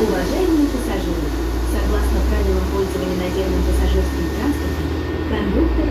Уважаемые пассажиры, согласно правилам пользования наземным пассажирским транспортом, кондуктор